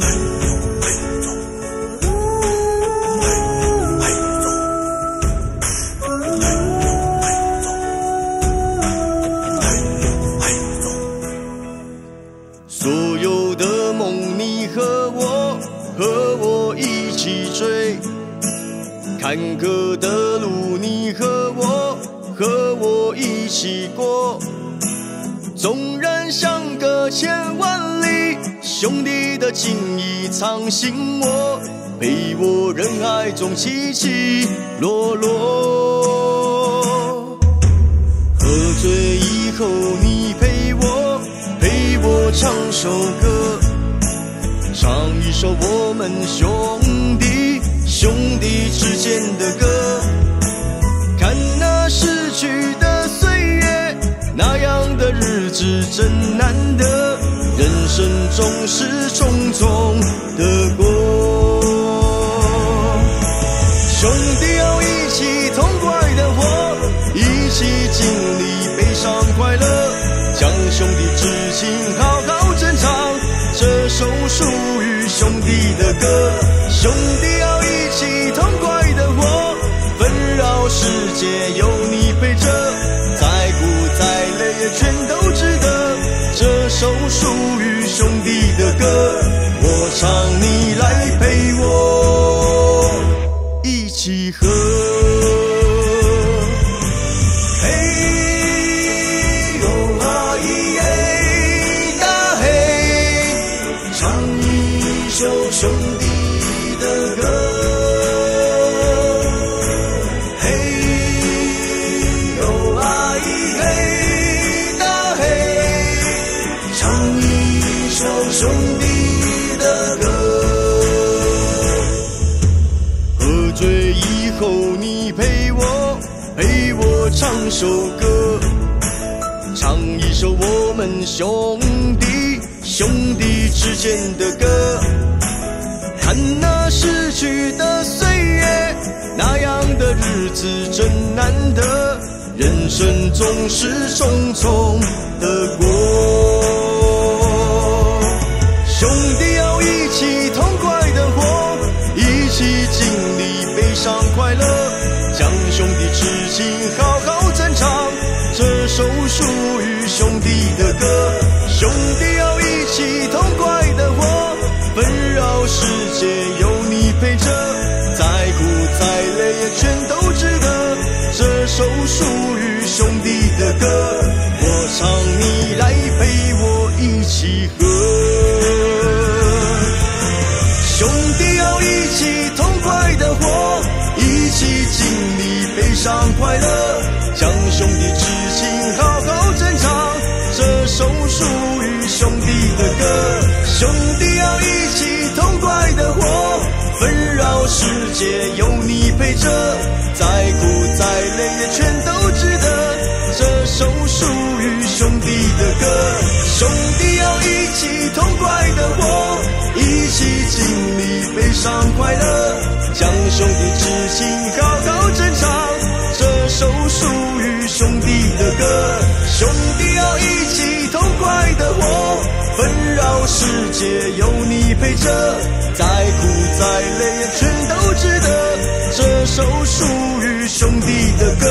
嘿，嘿，走，嘿，嘿，走，嘿，嘿，走，嘿，嘿，所有的梦，你和我，和我一起追；坎坷的路，你和我，和我一起过。纵然相隔千万。兄弟的情谊藏心窝，陪我人海中起起落落。喝醉以后，你陪我，陪我唱首歌，唱一首我们兄弟兄弟之间的歌。看那逝去的岁月，那样的日子真难得，生总是匆匆的过。兄弟要一起痛快的活，一起经历悲伤快乐，将兄弟之情好好珍藏。这首属于兄弟的歌，兄弟要一起痛快的活，纷扰世界有你陪着，再苦再累也全都值得。这首属一起喝。嘿呦啊咿耶哒嘿，唱一首兄弟唱首歌，唱一首我们兄弟兄弟之间的歌。看那逝去的岁月，那样的日子真难得，人生总是匆匆的过。兄弟要一起痛快的活，一起经历悲伤快乐，将兄弟之情好好珍藏。这首属于兄弟的歌，兄弟要一起痛快的活，纷扰世界有你陪着，再苦再累也全都值得。这首属于兄弟的歌，我唱你来陪我一起喝。兄弟要一起痛快的活，伤快乐，将兄弟之情好好珍藏。这首属于兄弟的歌，兄弟要一起痛快的活，纷扰世界有你陪着，再苦再累也全都值得。这首属于兄弟的歌，兄弟要一起痛快的活，一起经历悲伤快乐，将兄弟之情世界有你陪着再苦再累也全都值得。这首属于兄弟的歌。